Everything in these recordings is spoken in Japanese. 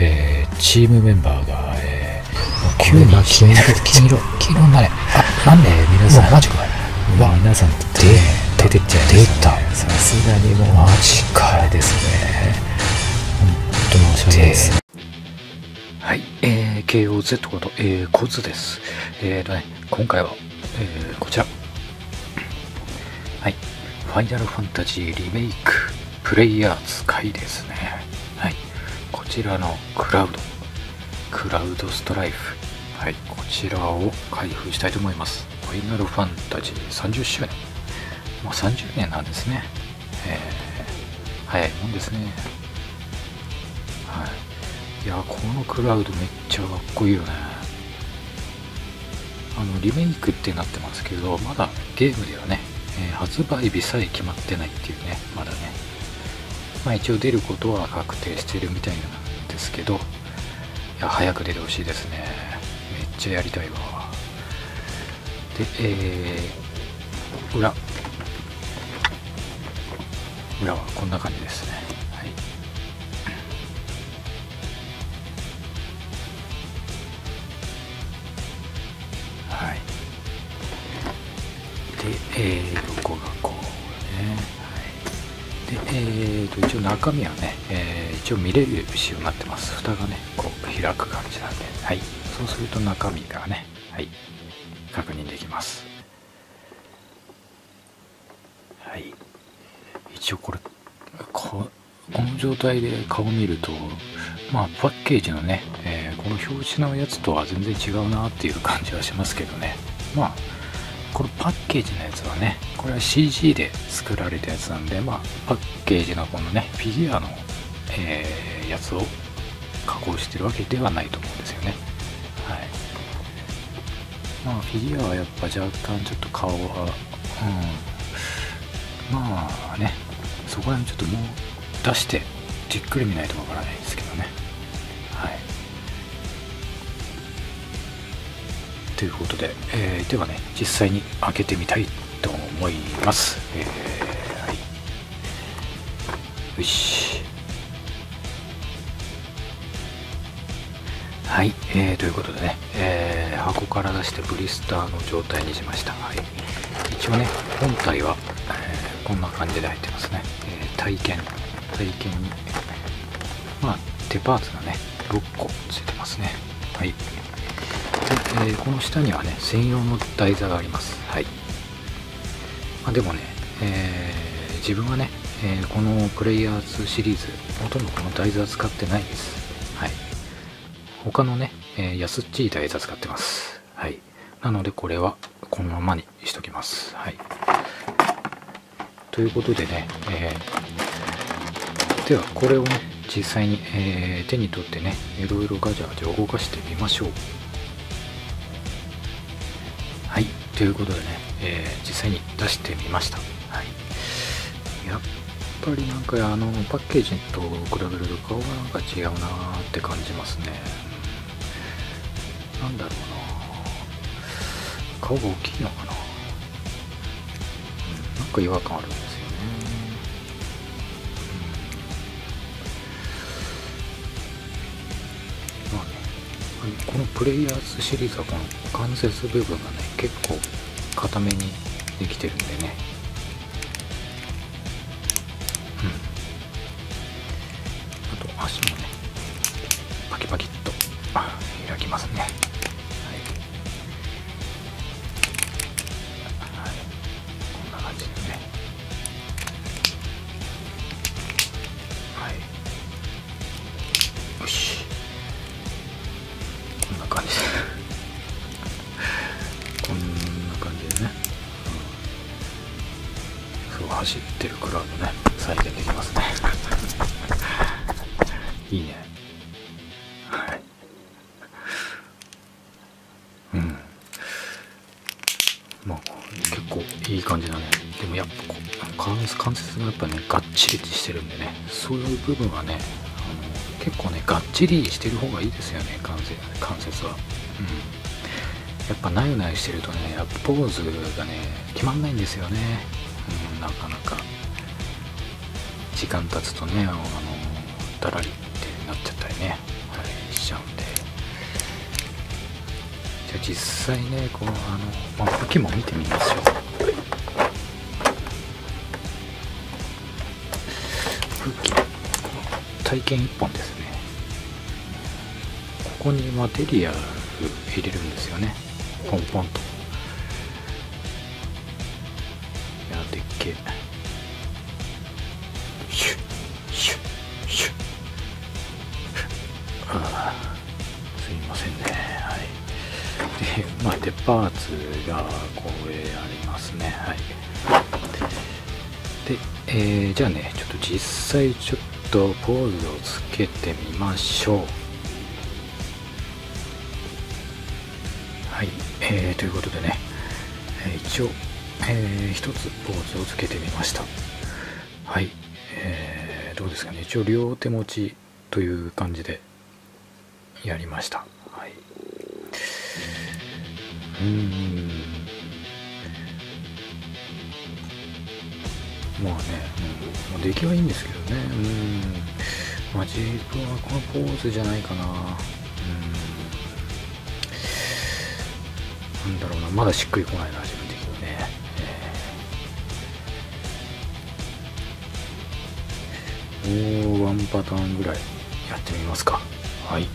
えー、チームメンバーが、えー、9人黄色黄色黄色になれ。あなんで？皆さん。マジか皆さん出出てっちゃいました、ね、さすがにもうマジかですね。本当申し訳ないですはい、えー、KOZ こと、えー、コズです。えーとね、今回は、えー、こちら。はい、ファイナルファンタジーリメイクプレイヤーズ回ですね。こちらのクラウド、クラウドストライフ。はい、こちらを開封したいと思います。ファイナルファンタジー30周年。もう30年なんですね。えー、早いもんですね。はい。いやこのクラウドめっちゃかっこいいよねあのリメイクってなってますけどまだゲームではね、えー発売日さえ決まってないっていうねまだねまあ一応出ることは確定してるみたいなんですけどいや早く出てほしいですね。めっちゃやりたいわ。でえー、裏。裏はこんな感じですね。はい。はい。で、えー、ロゴが。で、えーと、一応中身はね、えー一応見れる仕様になってます。蓋がね、こう開く感じなんで、はい。そうすると中身がね、はい。確認できます。はい。一応これ、ここの状態で顔見ると、まあ、パッケージのね、えーこの表紙のやつとは全然違うなっていう感じはしますけどね。まあ、このパッケージのやつはね、これは CG で作られたやつなんで、まあ、パッケージのこのね、フィギュアの、えーやつを加工してるわけではないと思うんですよね。はい。まあ、フィギュアはやっぱ若干ちょっと顔は、うん、まあね、そこら辺ちょっともう出してじっくり見ないとわからないですけどね。ということで、えーではね、実際に開けてみたいと思います。えーはい。よし。はい、えーということでね、えー箱から出してブリスターの状態にしました。はい。一応ね、本体は、えーこんな感じで入ってますね。えー体験、体験に、まあ、手パーツがね、6個ついてますね。はい。で、えーこの下にはね、専用の台座があります。はい。まあ、でもね、えー自分はね、えーこのプレイヤーズシリーズ、ほとんどこの台座は使ってないです。はい。他のね、えー安っちい台座使ってます。はい。なのでこれはこのままにしときます。はい。ということでね、えーではこれをね、実際に、えー手に取ってね、いろいろガチャガチャ動かしてみましょう。ということでね、えー実際に出してみました。はい。やっぱりなんかあのパッケージと比べると顔がなんか違うなーって感じますね。なんだろうな顔が大きいのかな、うん、なんか違和感あるんですよね。うんまあね、このプレイヤーズシリーズはこの関節部分がね結構固めにできてるんでね。うん。あと足もねパキパキっと。うん、そう走ってるクラウドね。再現できますね。いいね。はい。うん。まあ結構いい感じだね。でもやっぱこう関節関節がやっぱねがっちりしてるんでね。そういう部分はねあの結構ねがっちりしてる方がいいですよね関節関節は。うん。やっぱなよなよしてるとねやっぱポーズがね決まんないんですよね。なかなか時間経つとねあのだらりってなっちゃったりね、はい、しちゃうんで。じゃあ実際ねこのあの、まあ、武器も見てみましょう。武器体験1本ですね。ここにマテリアル入れるんですよね。ポンポンと。け。シュッシュッシュ。ッああすいませんね。はい。でまあデパーツがこれありますね。はい。で、えーじゃあねちょっと実際ちょっとポーズをつけてみましょう。はい、えーということでね、えー一応、えー一つポーズをつけてみました。はい、えーどうですかね。一応両手持ちという感じでやりました。はい。うん。まあね、うん、出来はいいんですけどね。うん。まあ自分はこのポーズじゃないかな。うん。なんだろうな。まだしっくりこないな。もうワンパターンぐらいやってみますか。はい。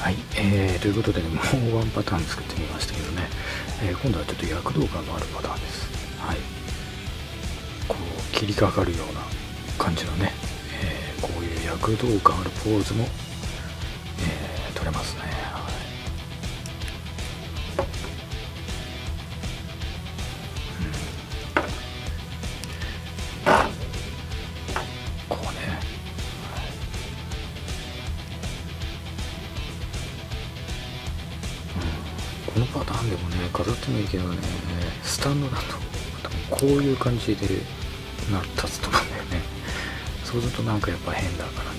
はい、えー、ということでねもうワンパターン作ってみましたけどね、えー今度はちょっと躍動感のあるパターンです。はい。こう切りかかるような感じのね、えーこういう躍動感あるポーズも、えー取れますね、けどねスタンドだとこういう感じでな立つと思うんだよね。そうするとなんかやっぱ変だからね、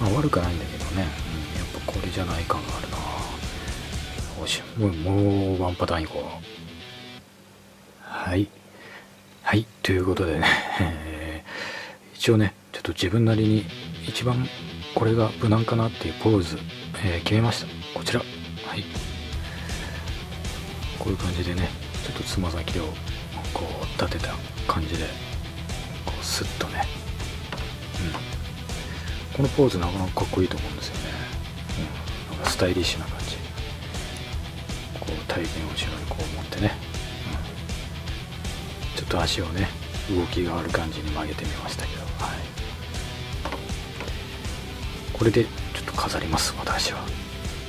うん、まあ悪くないんだけどね、うん、やっぱこれじゃない感があるな。よしもうもうワンパターンいこうはいはいということでね、一応ねちょっと自分なりに一番これが無難かなっていうポーズ、えー決めましたこちらこういう感じでねちょっとつま先をこう立てた感じでこうスッとねうん。このポーズなかなかかっこいいと思うんですよね、うん、なんかスタイリッシュな感じ。こう体験を後ろにこう持ってね、うん、ちょっと足をね動きがある感じに曲げてみましたけど。はい。これでちょっと飾ります私は。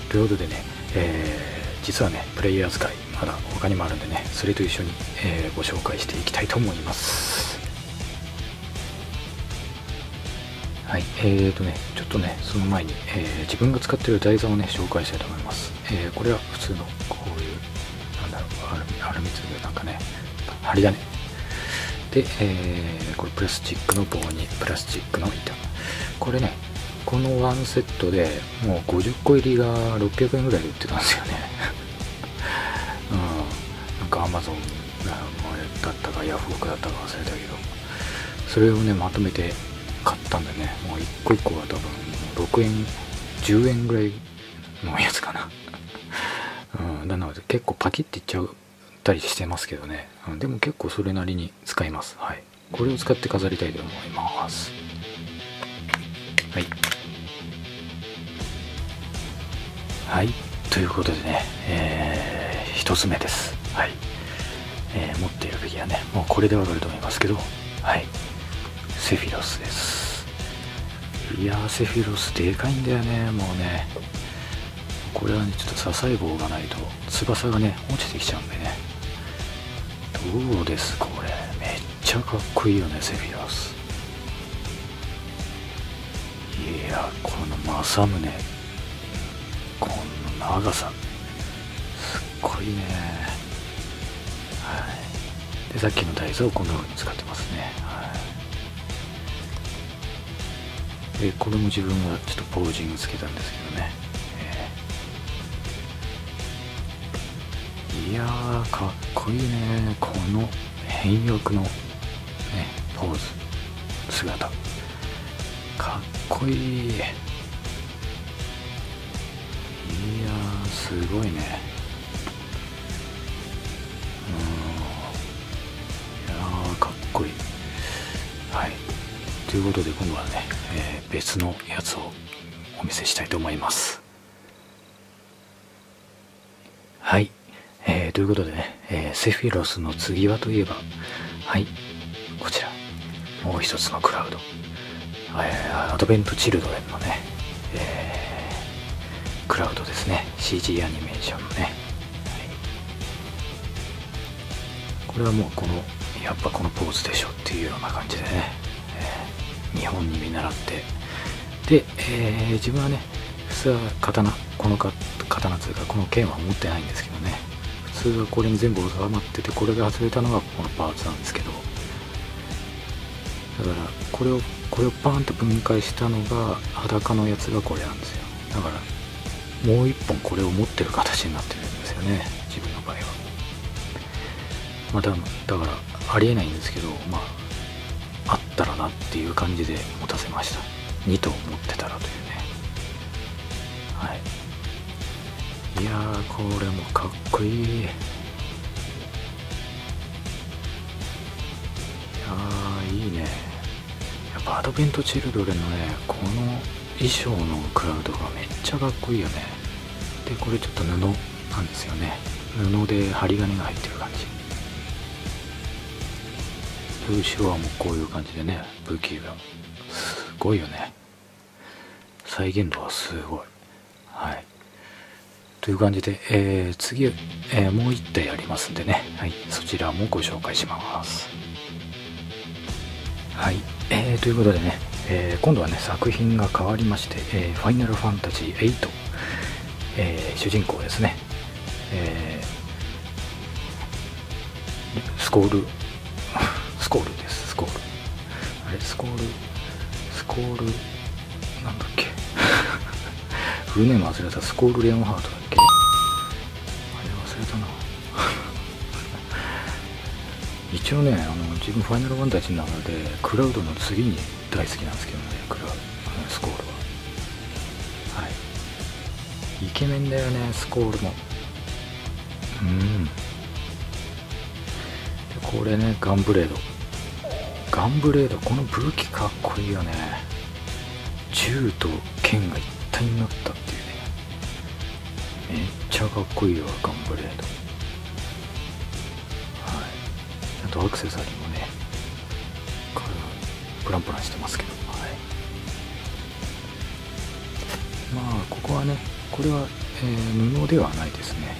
ということでね、えー実はねプレイヤー使いまだ他にもあるんでねそれと一緒に、えーご紹介していきたいと思います。はいえーとねちょっとねその前に、えー自分が使ってる台座をね紹介したいと思います、えーこれは普通のこういうなんだろうアルミアルミ粒なんかね針金で、えーこれプラスチックの棒にプラスチックの板。これねこのワンセットでもう50個入りが600円ぐらいで売ってたんですよね。アマゾンだったかヤフオクだったか忘れたけどそれをねまとめて買ったんでね。もう一個一個が多分6円10円ぐらいのやつかな。うんなので結構パキッていっちゃったりしてますけどね、うん、でも結構それなりに使います。はい。これを使って飾りたいと思います。はい。はい。ということでね、えー、一つ目です。はい、えー持っているフィギュアねもうこれでわかると思いますけどはい。セフィロスです。いやーセフィロスでかいんだよね。もうね。これはねちょっと支え棒がないと翼がね落ちてきちゃうんでね。どうですこれ。めっちゃかっこいいよねセフィロス。いやこの政宗この長さ。すっごいね。はい。でさっきの台座をこんな風に使ってますね。はい。でこれも自分はちょっとポージングつけたんですけどね、えー。いやーかっこいいね。この変翼のねポーズ。姿。かっこいい。いやすごいね。ということで今度はね、えー別のやつをお見せしたいと思います。はい、えーということでね、えーセフィロスの次はといえばはい。こちら。もう一つのクラウド、えーアドベント・チルドレンのね、えークラウドですね。CG アニメーションのね、はい。これはもうこのやっぱこのポーズでしょっていうような感じでね、日本に見習って。で、えー自分はね普通は刀このか刀というかこの剣は持ってないんですけどね。普通はこれに全部収まっててこれが外れたのがここのパーツなんですけど。だからこれをこれをパーンと分解したのが裸のやつがこれなんですよ。だからもう一本これを持ってる形になってるんですよね。自分の場合は。まあだだからありえないんですけどまあなっていう感じで持たせました。2頭持ってたらというね。はい。いやーこれもかっこいい。いやいいね。やっぱアドベント・チルドレンのねこの衣装のクラウドがめっちゃかっこいいよね。でこれちょっと布なんですよね。布で針金が入ってる感じ。後ろはもうこういう感じでね武器が。すごいよね。再現度はすごい。はい。という感じで、えー次、えーもう1体ありますんでね、はい、そちらもご紹介します。はい、えーということでね、え今度はね作品が変わりまして「えーファイナルファンタジー8」え主人公ですね、えースコール。スコールです。スコール。あれ？スコール？スコール？なんだっけ？フ ルネーム忘れた。スコールレオンハートだっけ？あれ忘れたな。一応ねあの自分ファイナルファンタジーの中でクラウドの次に大好きなんですけどねクラウド。あのスコールは。はい。イケメンだよねスコールも。うん。これねガンブレード。ガンブレードこの武器かっこいいよね。銃と剣が一体になったっていうね。めっちゃかっこいいわガンブレード。はい。あとアクセサリーもねプランプランしてますけど。はい。まあここはねこれは、えー布ではないですね、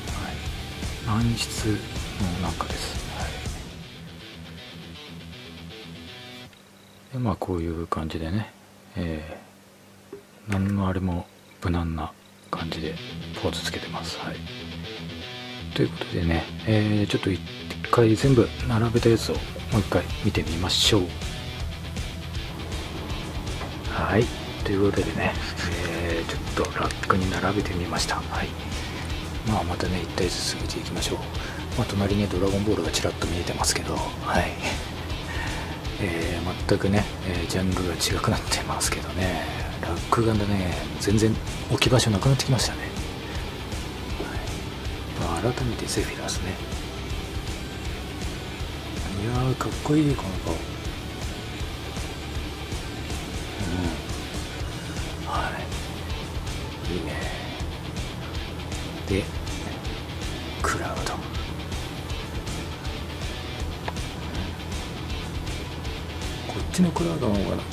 はい、暗室のなんかです、でまあこういう感じでね、えー何のあれも無難な感じでポーズつけてます。はい。ということでね、えーちょっと一回全部並べたやつをもう一回見てみましょう。はい。ということでね、えーちょっとラックに並べてみました。はい。まあまたね1体ずつ見ていきましょう。まあ隣にドラゴンボールがちらっと見えてますけどはい。えー全くね、えージャンルが違くなってますけどね。ラックがね全然置き場所なくなってきましたね、はい。まあ、改めてセフィラスね。いやーかっこいいこの顔。うん。はい。いいね。でクラウド。こちのクラウドの方がど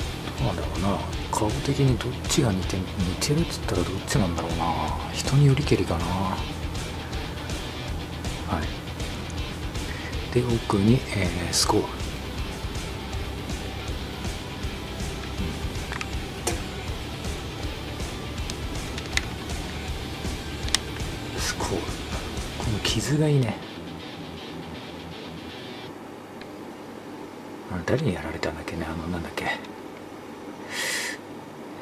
うなんだろうな。顔的にどっちが似て似てるっつったらどっちなんだろうな。人によりけりかな。はい。で奥に、えースコールスコールこの傷がいいね。誰にやられたんだっけねあのなんだっけ。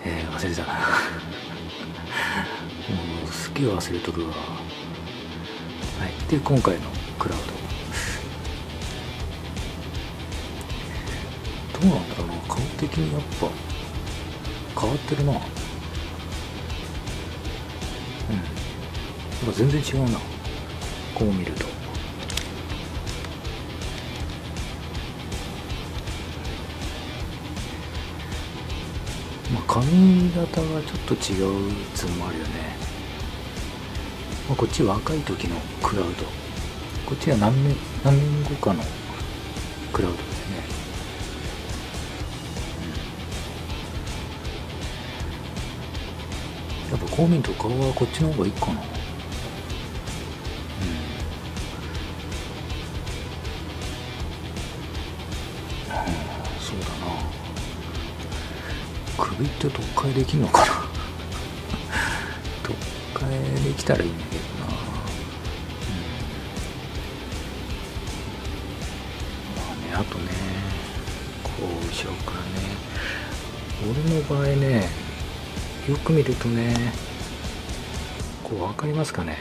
えー、忘れたな。もうすげえ忘れとるわ。はい。で今回のクラウド。どうなんだろうな。顔的にやっぱ変わってるな。うん。ぱ全然違うな。こう見ると。髪型がちょっと違うつもあるよね、まあ、こっち若い時のクラウド。こっちは何年何年後かのクラウドですね。やっぱ公民と顔はこっちの方がいいかな。首って特会できんのかな？特会できたらいいんだけどな、うん、まあねあとねこう後ろからね。俺の場合ねよく見るとねこう分かりますかね？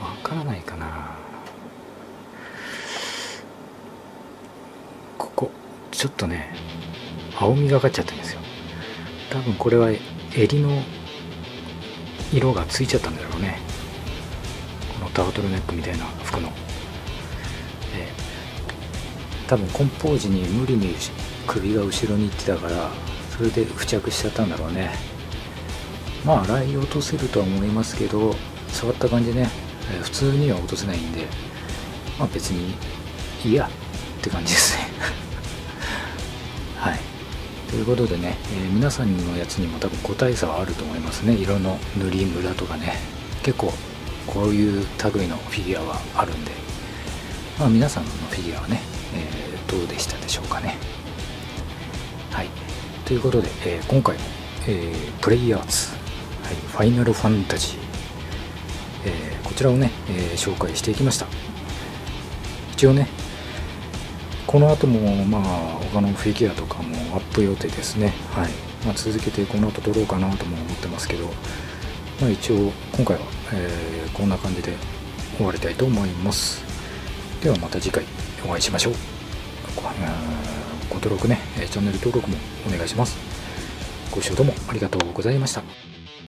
分からないかな。ここちょっとね青みがかっちゃってるんですよ。多分これは襟の色がついちゃったんだろうね。このタートルネックみたいな服の、えー多分梱包時に無理に首が後ろに行ってたからそれで付着しちゃったんだろうね。まあ洗い落とせるとは思いますけど触った感じね、えー普通には落とせないんでまあ別にいいやって感じですね。ということでね、えー皆さんのやつにも多分個体差はあると思いますね。色の塗りムラとかね。結構こういう類のフィギュアはあるんで。まあ皆さんのフィギュアはね、えーどうでしたでしょうかね。はい。ということで、えー今回も、えプレイヤーズ、はい、ファイナルファンタジー、えこちらをね、え紹介していきました。一応ねこの後もまあ他のフィギュアとかもアップ予定ですね。はい、まあ、続けてこの後撮ろうかなとも思ってますけどまあ一応今回は、えーこんな感じで終わりたいと思います。ではまた次回お会いしましょう。ご登録ねチャンネル登録もお願いします。ご視聴どうもありがとうございました。